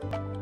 Bye.